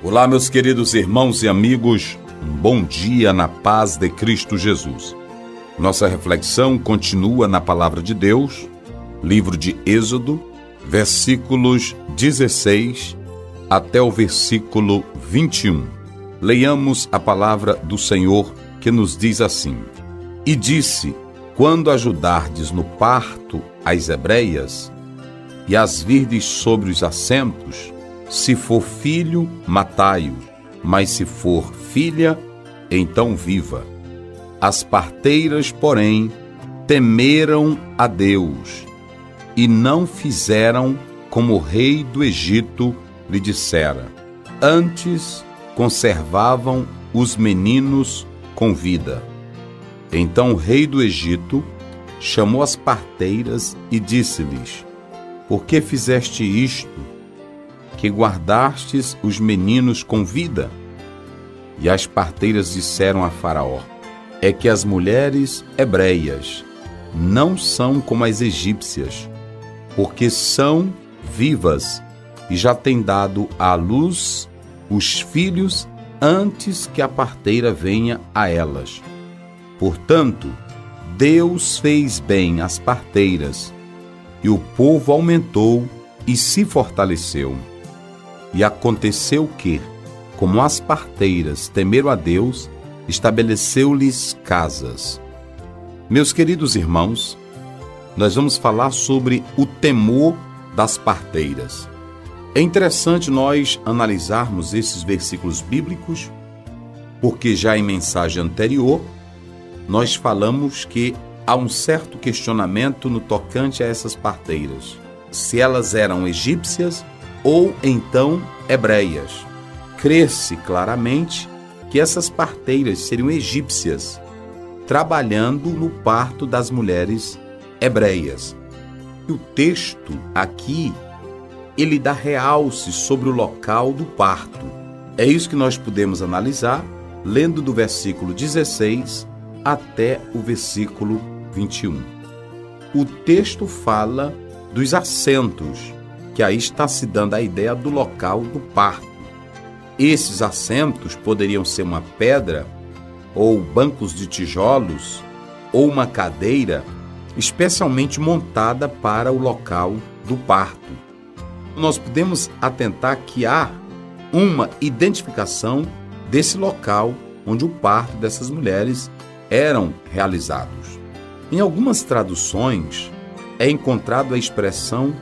Olá, meus queridos irmãos e amigos, um bom dia na paz de Cristo Jesus. Nossa reflexão continua na Palavra de Deus, livro de Êxodo, versículos 16 até o versículo 21. Leiamos a palavra do Senhor que nos diz assim: E disse: Quando ajudardes no parto as hebreias, e as virdes sobre os assentos, se for filho, matai-o, mas se for filha, então viva. As parteiras, porém, temeram a Deus e não fizeram como o rei do Egito lhe dissera. Antes conservavam os meninos com vida. Então o rei do Egito chamou as parteiras e disse-lhes: Por que fizeste isto? Que guardastes os meninos com vida? E as parteiras disseram a Faraó: É que as mulheres hebreias não são como as egípcias, porque são vivas e já têm dado à luz os filhos antes que a parteira venha a elas. Portanto, Deus fez bem às parteiras, e o povo aumentou e se fortaleceu. E aconteceu que, como as parteiras temeram a Deus, estabeleceu-lhes casas. Meus queridos irmãos, nós vamos falar sobre o temor das parteiras. É interessante nós analisarmos esses versículos bíblicos, porque já em mensagem anterior nós falamos que há um certo questionamento no tocante a essas parteiras. Se elas eram egípcias ou então hebreias. Cresce claramente que essas parteiras seriam egípcias, trabalhando no parto das mulheres hebreias. E o texto aqui ele dá realce sobre o local do parto. É isso que nós podemos analisar lendo do versículo 16 até o versículo 21. O texto fala dos assentos que aí está se dando a ideia do local do parto. Esses assentos poderiam ser uma pedra, ou bancos de tijolos, ou uma cadeira especialmente montada para o local do parto. Nós podemos atentar que há uma identificação desse local onde o parto dessas mulheres eram realizados. Em algumas traduções é encontrado a expressão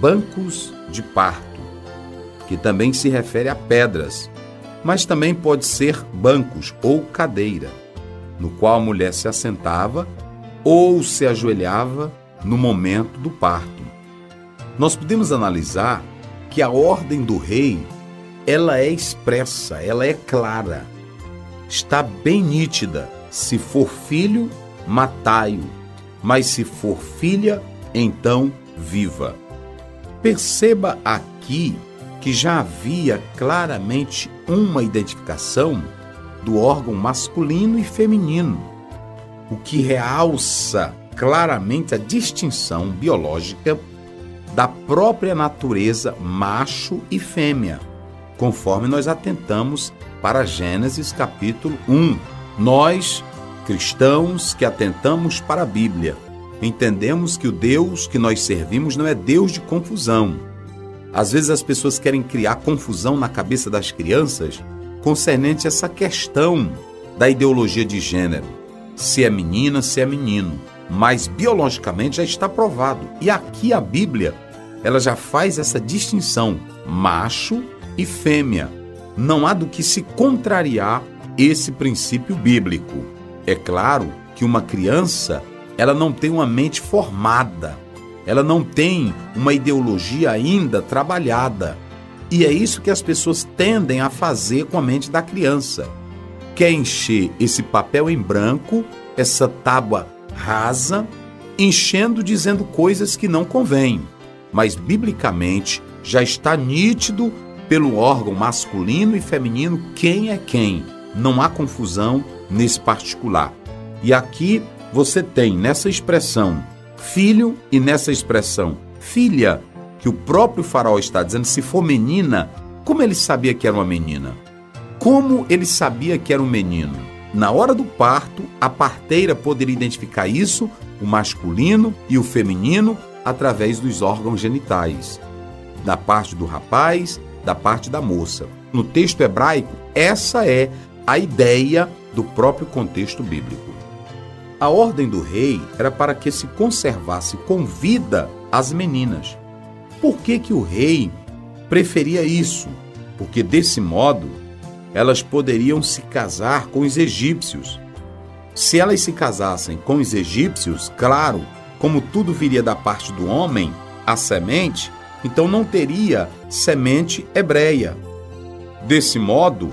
bancos de parto, que também se refere a pedras, mas também pode ser bancos ou cadeira, no qual a mulher se assentava ou se ajoelhava no momento do parto. Nós podemos analisar que a ordem do rei, ela é expressa, ela é clara. Está bem nítida. Se for filho, matai-o, mas se for filha, então viva. Perceba aqui que já havia claramente uma identificação do órgão masculino e feminino, o que realça claramente a distinção biológica da própria natureza macho e fêmea, conforme nós atentamos para Gênesis capítulo 1. Nós, cristãos que atentamos para a Bíblia, entendemos que o Deus que nós servimos não é Deus de confusão. Às vezes as pessoas querem criar confusão na cabeça das crianças concernente essa questão da ideologia de gênero. Se é menina, se é menino. Mas biologicamente já está provado. E aqui a Bíblia, ela já faz essa distinção, macho e fêmea. Não há do que se contrariar esse princípio bíblico. É claro que uma criança ela não tem uma mente formada, ela não tem uma ideologia ainda trabalhada. E é isso que as pessoas tendem a fazer com a mente da criança. Quer encher esse papel em branco, essa tábua rasa, enchendo dizendo coisas que não convêm. Mas biblicamente já está nítido pelo órgão masculino e feminino quem é quem. Não há confusão nesse particular. E aqui você tem nessa expressão filho e nessa expressão filha, que o próprio faraó está dizendo, se for menina, como ele sabia que era uma menina? Como ele sabia que era um menino? Na hora do parto, a parteira poderia identificar isso, o masculino e o feminino, através dos órgãos genitais, da parte do rapaz, da parte da moça. No texto hebraico, essa é a ideia do próprio contexto bíblico. A ordem do rei era para que se conservasse com vida as meninas. Por que, que o rei preferia isso? Porque desse modo elas poderiam se casar com os egípcios. Se elas se casassem com os egípcios, claro, como tudo viria da parte do homem, a semente, então não teria semente hebreia. Desse modo,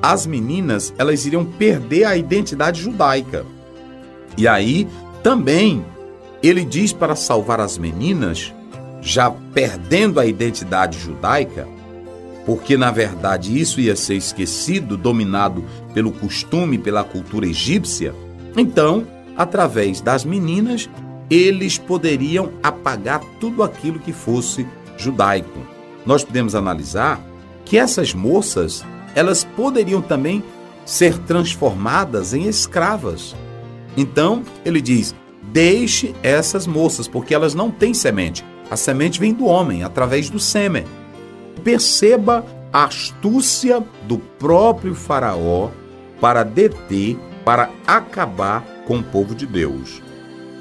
as meninas elas iriam perder a identidade judaica. E aí também ele diz para salvar as meninas, já perdendo a identidade judaica, porque na verdade isso ia ser esquecido, dominado pelo costume, pela cultura egípcia. Então, através das meninas, eles poderiam apagar tudo aquilo que fosse judaico. Nós podemos analisar que essas moças, elas poderiam também ser transformadas em escravas. Então, ele diz: deixe essas moças, porque elas não têm semente. A semente vem do homem, através do sêmen. Perceba a astúcia do próprio Faraó para deter, para acabar com o povo de Deus.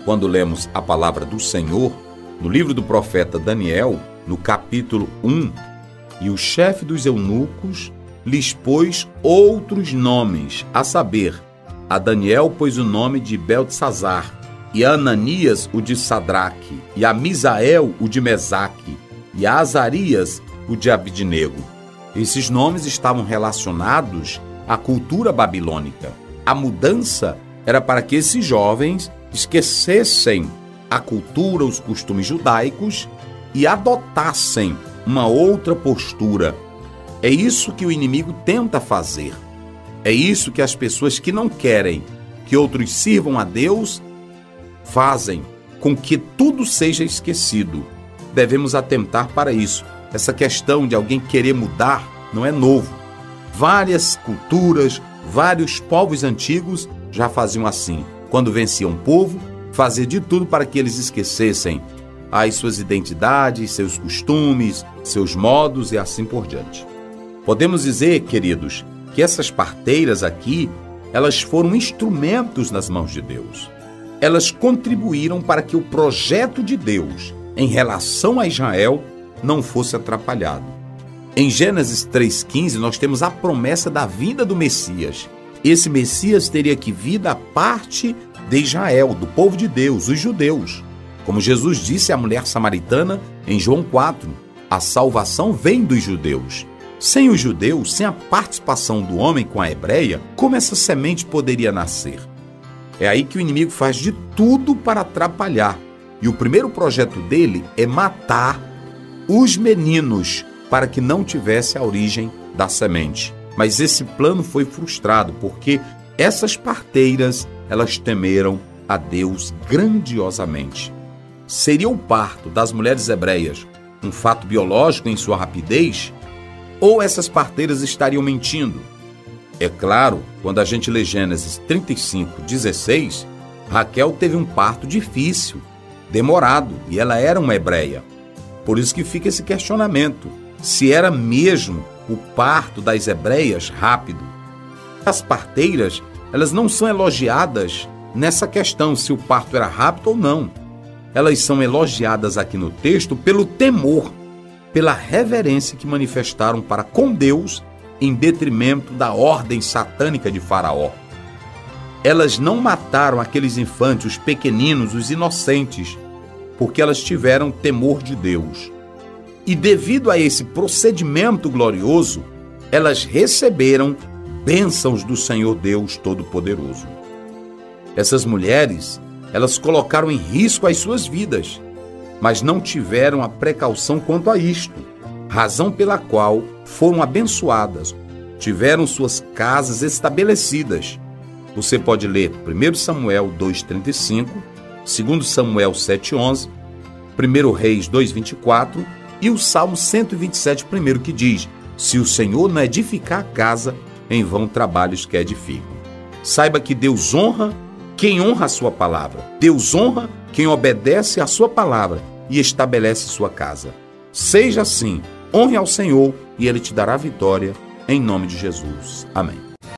Quando lemos a palavra do Senhor, no livro do profeta Daniel, no capítulo 1, e o chefe dos eunucos lhes pôs outros nomes, a saber, a Daniel pôs o nome de Beltesazar, e a Ananias o de Sadraque, e a Misael o de Mesaque, e a Azarias o de Abidnego. Esses nomes estavam relacionados à cultura babilônica. A mudança era para que esses jovens esquecessem a cultura, os costumes judaicos e adotassem uma outra postura. É isso que o inimigo tenta fazer. É isso que as pessoas que não querem que outros sirvam a Deus fazem com que tudo seja esquecido. Devemos atentar para isso. Essa questão de alguém querer mudar não é novo. Várias culturas, vários povos antigos já faziam assim. Quando venciam um povo, fazia de tudo para que eles esquecessem as suas identidades, seus costumes, seus modos e assim por diante. Podemos dizer, queridos, que essas parteiras aqui, elas foram instrumentos nas mãos de Deus. Elas contribuíram para que o projeto de Deus em relação a Israel não fosse atrapalhado. Em Gênesis 3,15, nós temos a promessa da vinda do Messias. Esse Messias teria que vir da parte de Israel, do povo de Deus, os judeus. Como Jesus disse à mulher samaritana em João 4, a salvação vem dos judeus. Sem os judeus, sem a participação do homem com a hebreia, como essa semente poderia nascer? É aí que o inimigo faz de tudo para atrapalhar. E o primeiro projeto dele é matar os meninos para que não tivesse a origem da semente. Mas esse plano foi frustrado porque essas parteiras, elas temeram a Deus grandiosamente. Seria o parto das mulheres hebreias um fato biológico em sua rapidez? Ou essas parteiras estariam mentindo? É claro, quando a gente lê Gênesis 35, 16, Raquel teve um parto difícil, demorado, e ela era uma hebreia. Por isso que fica esse questionamento: se era mesmo o parto das hebreias rápido. As parteiras, elas não são elogiadas nessa questão se o parto era rápido ou não elas são elogiadas aqui no texto pelo temor, pela reverência que manifestaram para com Deus em detrimento da ordem satânica de Faraó. Elas não mataram aqueles infantes, os pequeninos, os inocentes, porque elas tiveram temor de Deus. E devido a esse procedimento glorioso, elas receberam bênçãos do Senhor Deus Todo-Poderoso. Essas mulheres elas colocaram em risco as suas vidas, mas não tiveram a precaução quanto a isto, razão pela qual foram abençoadas, tiveram suas casas estabelecidas. Você pode ler 1 Samuel 2,35, 2 Samuel 7,11, 1 Reis 2,24 e o Salmo 127, primeiro, que diz: Se o Senhor não edificar a casa, em vão trabalhos que edificam. Saiba que Deus honra quem honra a sua palavra. Deus honra quem obedece à sua palavra e estabelece sua casa. Seja assim, honre ao Senhor e ele te dará vitória em nome de Jesus. Amém.